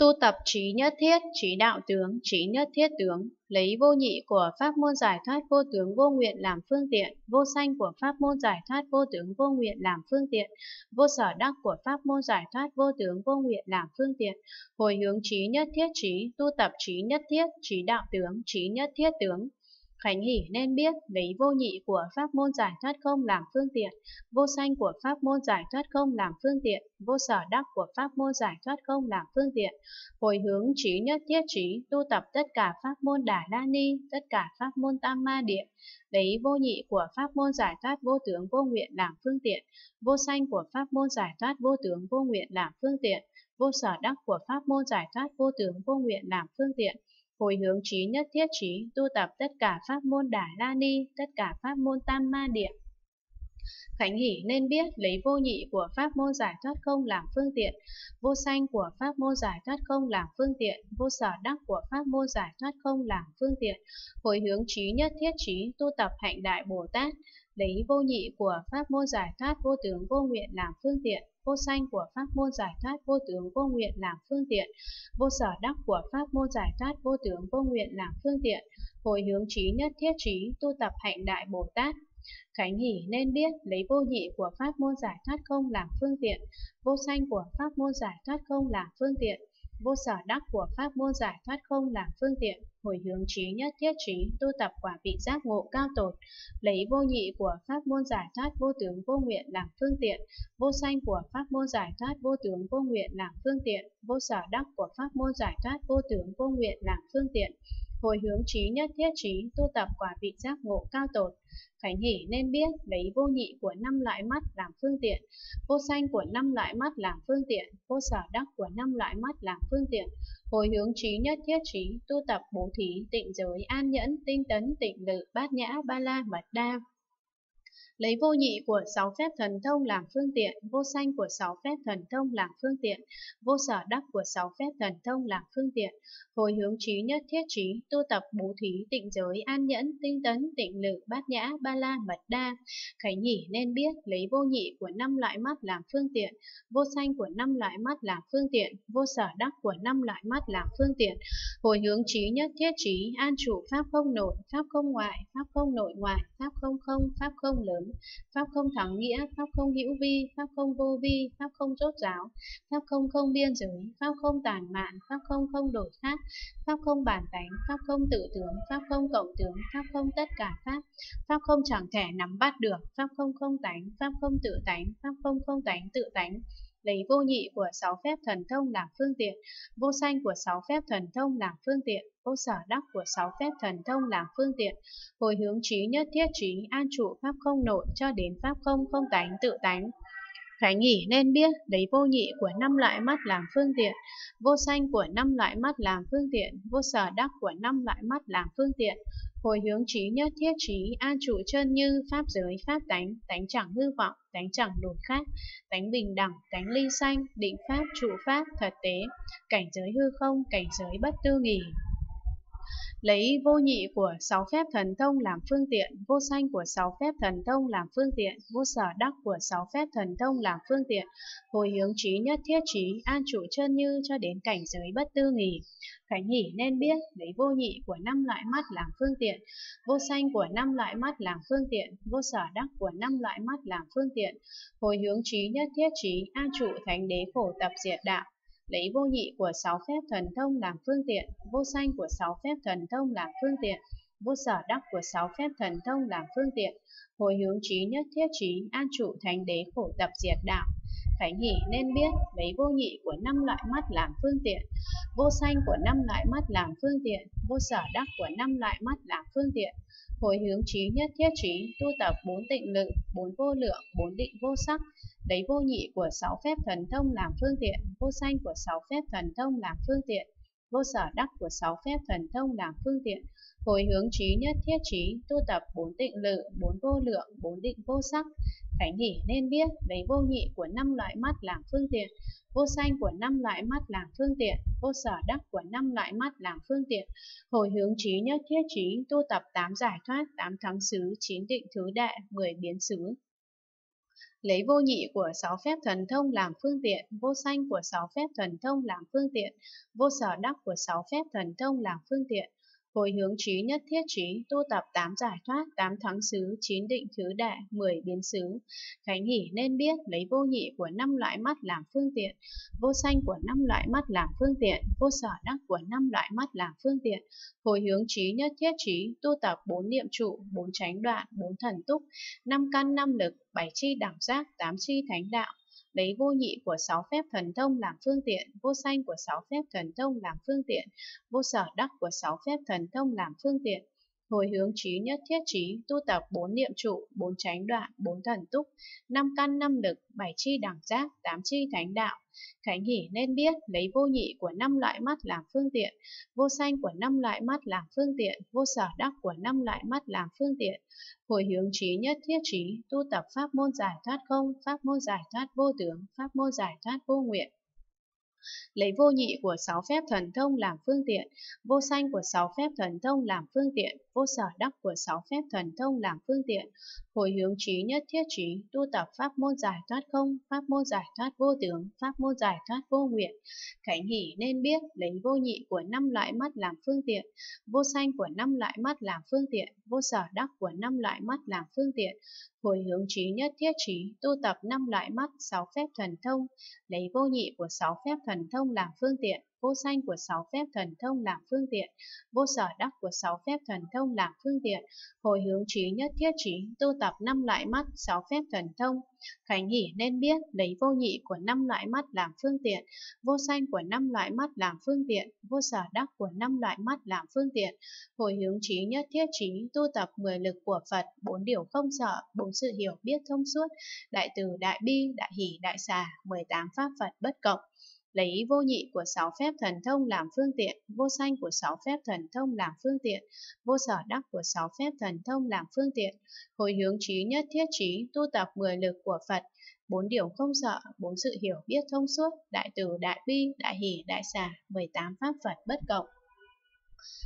Tu tập trí nhất thiết, trí đạo tướng, trí nhất thiết tướng, lấy vô nhị của pháp môn giải thoát vô tướng vô nguyện làm phương tiện, vô sanh của pháp môn giải thoát vô tướng vô nguyện làm phương tiện, vô sở đắc của pháp môn giải thoát vô tướng vô nguyện làm phương tiện, hồi hướng trí nhất thiết trí, tu tập trí nhất thiết, trí đạo tướng, trí nhất thiết tướng, Khánh hỷ nên biết lấy vô nhị của pháp môn giải thoát không làm phương tiện, vô sanh của pháp môn giải thoát không làm phương tiện, vô sở đắc của pháp môn giải thoát không làm phương tiện, hồi hướng trí nhất thiết trí, tu tập tất cả pháp môn đà la ni, tất cả pháp môn tam ma địa, lấy vô nhị của pháp môn giải thoát vô tướng vô nguyện làm phương tiện, vô sanh của pháp môn giải thoát vô tướng vô nguyện làm phương tiện, vô sở đắc của pháp môn giải thoát vô tướng vô nguyện làm phương tiện, hồi hướng trí nhất thiết trí, tu tập tất cả pháp môn Đà La Ni, tất cả pháp môn Tam Ma Địa. Khánh hỷ nên biết lấy vô nhị của pháp môn giải thoát không làm phương tiện, vô sanh của pháp môn giải thoát không làm phương tiện, vô sở đắc của pháp môn giải thoát không làm phương tiện, hồi hướng trí nhất thiết trí, tu tập hạnh đại Bồ Tát, lấy vô nhị của pháp môn giải thoát vô tướng vô nguyện làm phương tiện, vô sanh của pháp môn giải thoát vô tướng vô nguyện làm phương tiện, vô sở đắc của pháp môn giải thoát vô tướng vô nguyện làm phương tiện, hồi hướng trí nhất thiết trí, tu tập hạnh đại Bồ Tát. Khánh hỷ nên biết lấy vô nhị của pháp môn giải thoát không làm phương tiện, vô sanh của pháp môn giải thoát không làm phương tiện, vô sở đắc của pháp môn giải thoát không là phương tiện, hồi hướng trí nhất thiết trí, tu tập quả vị giác ngộ cao tột, lấy vô nhị của pháp môn giải thoát vô tướng vô nguyện làm phương tiện, vô sanh của pháp môn giải thoát vô tướng vô nguyện làm phương tiện, vô sở đắc của pháp môn giải thoát vô tướng vô nguyện làm phương tiện, hồi hướng trí nhất thiết trí, tu tập quả vị giác ngộ cao tột, Khánh hỷ nên biết lấy vô nhị của năm loại mắt làm phương tiện, vô sanh của năm loại mắt làm phương tiện, vô sở đắc của năm loại mắt làm phương tiện, hồi hướng trí nhất thiết trí, tu tập bố thí, tịnh giới, an nhẫn, tinh tấn, tịnh lự, bát nhã, ba la, mật đa, lấy vô nhị của sáu phép thần thông làm phương tiện, vô sanh của sáu phép thần thông làm phương tiện, vô sở đắc của sáu phép thần thông làm phương tiện, hồi hướng trí nhất thiết trí, tu tập bố thí, tịnh giới, an nhẫn, tinh tấn, tịnh lự, bát nhã, ba la, mật đa. Khải nhỉ nên biết lấy vô nhị của năm loại mắt làm phương tiện, vô sanh của năm loại mắt làm phương tiện, vô sở đắc của năm loại mắt làm phương tiện, hồi hướng trí nhất thiết trí, an trụ pháp không nội, pháp không ngoại, pháp không nội ngoại, pháp không không, pháp không lớn, pháp không thắng nghĩa, pháp không hữu vi, pháp không vô vi, pháp không rốt giáo, pháp không không biên giới, pháp không tàn mạn, pháp không không đổi khác, pháp không bản tánh, pháp không tự tướng, pháp không cộng tướng, pháp không tất cả pháp, pháp không chẳng thể nắm bắt được, pháp không không tánh, pháp không tự tánh, pháp không không tánh tự tánh, lấy vô nhị của sáu phép thần thông làm phương tiện, vô sanh của sáu phép thần thông làm phương tiện, vô sở đắc của sáu phép thần thông làm phương tiện, hồi hướng trí nhất thiết trí, an trụ pháp không nội cho đến pháp không không tánh tự tánh. Khánh nghỉ nên biết đấy vô nhị của năm loại mắt làm phương tiện, vô sanh của năm loại mắt làm phương tiện, vô sở đắc của năm loại mắt làm phương tiện, hồi hướng trí nhất thiết trí, an trụ chân như pháp giới pháp tánh, tánh chẳng hư vọng, tánh chẳng đổi khác, tánh bình đẳng, tánh ly sanh, định pháp, trụ pháp, thật tế, cảnh giới hư không, cảnh giới bất tư nghỉ, lấy vô nhị của sáu phép thần thông làm phương tiện, vô sanh của sáu phép thần thông làm phương tiện, vô sở đắc của sáu phép thần thông làm phương tiện, hồi hướng trí nhất thiết trí, an trụ chân như cho đến cảnh giới bất tư nghỉ. Khánh hỉ nên biết lấy vô nhị của năm loại mắt làm phương tiện, vô sanh của năm loại mắt làm phương tiện, vô sở đắc của năm loại mắt làm phương tiện, hồi hướng trí nhất thiết trí, an trụ thánh đế khổ tập diệt đạo, lấy vô nhị của sáu phép thần thông làm phương tiện, vô sanh của sáu phép thần thông làm phương tiện, vô sở đắc của sáu phép thần thông làm phương tiện, hồi hướng trí nhất thiết trí, an trụ thánh đế khổ tập diệt đạo. Khánh hỷ nên biết lấy vô nhị của năm loại mắt làm phương tiện, vô sanh của năm loại mắt làm phương tiện, vô sở đắc của năm loại mắt làm phương tiện, hồi hướng trí nhất thiết trí, tu tập bốn tịnh lự, bốn vô lượng, bốn định vô sắc, lấy vô nhị của sáu phép thần thông làm phương tiện, vô sanh của sáu phép thần thông làm phương tiện, vô sở đắc của sáu phép thần thông làm phương tiện, hồi hướng trí nhất thiết trí, tu tập bốn tịnh lự, bốn vô lượng, bốn định vô sắc, khánh hỉ nên biết lấy vô nhị của năm loại mắt làm phương tiện, vô sanh của năm loại mắt làm phương tiện, vô sở đắc của năm loại mắt làm phương tiện, hồi hướng trí nhất thiết trí, tu tập tám giải thoát, tám thắng xứ, chín định thứ đệ, mười biến xứ, lấy vô nhị của sáu phép thần thông làm phương tiện, vô sanh của sáu phép thần thông làm phương tiện, vô sở đắc của sáu phép thần thông làm phương tiện, hồi hướng trí nhất thiết trí, tu tập tám giải thoát, tám thắng xứ, chín định thứ đệ, mười biến xứ. Khánh hỷ nên biết lấy vô nhị của năm loại mắt làm phương tiện, vô sanh của năm loại mắt làm phương tiện, vô sở đắc của năm loại mắt làm phương tiện. Hồi hướng trí nhất thiết trí, tu tập bốn niệm trụ, bốn tránh đoạn, bốn thần túc, năm căn năm lực, bảy chi đẳng giác, tám chi thánh đạo lấy vô nhị của sáu phép thần thông làm phương tiện, vô sanh của sáu phép thần thông làm phương tiện, vô sở đắc của sáu phép thần thông làm phương tiện, hồi hướng trí nhất thiết trí, tu tập bốn niệm trụ, bốn chánh đoạn, bốn thần túc, năm căn năm lực, bảy chi đẳng giác, tám chi thánh đạo. Khánh hỉ nên biết lấy vô nhị của năm loại mắt làm phương tiện, vô sanh của năm loại mắt làm phương tiện, vô sở đắc của năm loại mắt làm phương tiện, hồi hướng trí nhất thiết trí, tu tập pháp môn giải thoát không, pháp môn giải thoát vô tướng, pháp môn giải thoát vô nguyện. Lấy vô nhị của sáu phép thần thông làm phương tiện, vô sanh của sáu phép thần thông làm phương tiện, vô sở đắc của sáu phép thần thông làm phương tiện, hồi hướng trí nhất thiết trí, tu tập pháp môn giải thoát không, pháp môn giải thoát vô tướng, pháp môn giải thoát vô nguyện. Khánh hỷ nên biết lấy vô nhị của năm loại mắt làm phương tiện, vô sanh của năm loại mắt làm phương tiện, vô sở đắc của năm loại mắt làm phương tiện, hồi hướng trí nhất thiết trí, tu tập năm loại mắt, sáu phép thần thông, lấy vô nhị của sáu phép thần thông làm phương tiện, vô sanh của sáu phép thần thông làm phương tiện, vô sở đắc của sáu phép thần thông làm phương tiện, hồi hướng trí nhất thiết trí, tu tập năm loại mắt, sáu phép thần thông. Khánh hỷ nên biết lấy vô nhị của năm loại mắt làm phương tiện, vô sanh của năm loại mắt làm phương tiện, vô sở đắc của năm loại mắt làm phương tiện, hồi hướng trí nhất thiết trí, tu tập mười lực của Phật, bốn điều không sợ, bốn sự hiểu biết thông suốt, đại từ đại bi, đại hỷ, đại xà, 18 pháp Phật bất cộng lấy vô nhị của sáu phép thần thông làm phương tiện, vô sanh của sáu phép thần thông làm phương tiện, vô sở đắc của sáu phép thần thông làm phương tiện, hồi hướng trí nhất thiết trí, tu tập mười lực của Phật, bốn điều không sợ, bốn sự hiểu biết thông suốt, đại từ, đại bi, đại hỷ, đại xả, 18 pháp Phật bất cộng.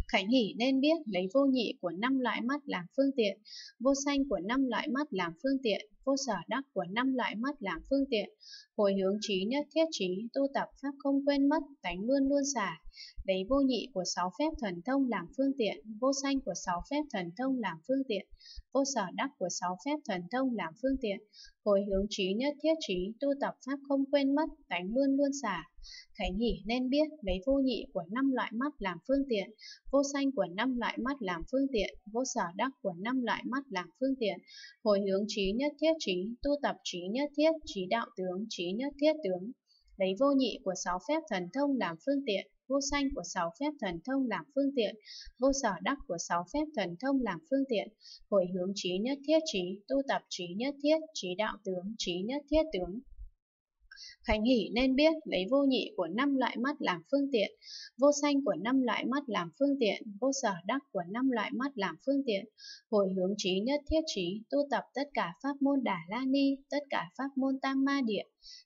Khánh hỷ nên biết lấy vô nhị của năm loại mắt làm phương tiện, vô sanh của năm loại mắt làm phương tiện, vô sở đắc của năm loại mắt làm phương tiện, hồi hướng trí nhất thiết trí, tu tập pháp không quên mất, tánh luôn luôn xả, lấy vô nhị của sáu phép thần thông làm phương tiện, vô sanh của sáu phép thần thông làm phương tiện, vô sở đắc của sáu phép thần thông làm phương tiện, hồi hướng trí nhất thiết trí, tu tập pháp không quên mất, tánh luôn luôn xả. Khánh hỷ nên biết lấy vô nhị của năm loại mắt làm phương tiện, vô sanh của năm loại mắt làm phương tiện, vô sở đắc của năm loại mắt làm phương tiện, hồi hướng trí nhất thiết trí, tu tập trí nhất thiết, trí đạo tướng, trí nhất thiết tướng. Lấy vô nhị của sáu phép thần thông làm phương tiện, vô sanh của sáu phép thần thông làm phương tiện, vô sở đắc của sáu phép thần thông làm phương tiện, hồi hướng trí nhất thiết trí, tu tập trí nhất thiết, trí đạo tướng, trí nhất thiết tướng. Khánh hỷ nên biết lấy vô nhị của năm loại mắt làm phương tiện, vô sanh của năm loại mắt làm phương tiện, vô sở đắc của năm loại mắt làm phương tiện, hồi hướng trí nhất thiết trí, tu tập tất cả pháp môn Đà La Ni, tất cả pháp môn Tam Ma Địa,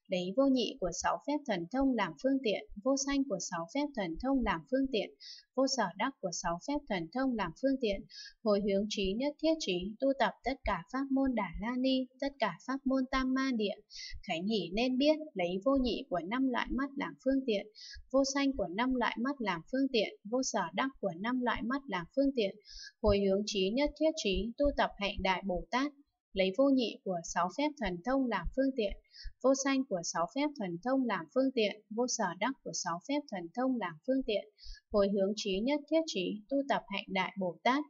lấy vô nhị của sáu phép thần thông làm phương tiện, vô sanh của sáu phép thần thông làm phương tiện, vô sở đắc của sáu phép thần thông làm phương tiện, hồi hướng trí nhất thiết trí, tu tập tất cả pháp môn Đà La Ni, tất cả pháp môn Tam Ma Địa. Khánh hỷ nên biết lấy vô nhị của năm loại mắt làm phương tiện, vô sanh của năm loại mắt làm phương tiện, vô sở đắc của năm loại mắt làm phương tiện, hồi hướng trí nhất thiết trí, tu tập hạnh đại Bồ Tát, lấy vô nhị của sáu phép thần thông làm phương tiện, vô sanh của sáu phép thần thông làm phương tiện, vô sở đắc của sáu phép thần thông làm phương tiện, hồi hướng trí nhất thiết trí, tu tập hạnh đại Bồ Tát.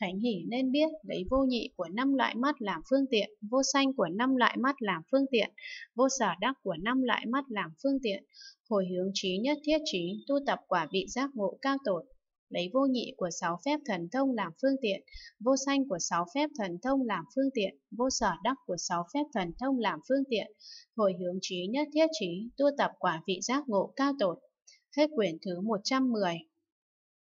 Khánh hỷ nên biết lấy vô nhị của năm loại mắt làm phương tiện, vô sanh của năm loại mắt làm phương tiện, vô sở đắc của năm loại mắt làm phương tiện, hồi hướng trí nhất thiết trí, tu tập quả vị giác ngộ cao tột, lấy vô nhị của sáu phép thần thông làm phương tiện, vô sanh của sáu phép thần thông làm phương tiện, vô sở đắc của sáu phép thần thông làm phương tiện, hồi hướng trí nhất thiết trí, tu tập quả vị giác ngộ cao tột. Hết quyển thứ 110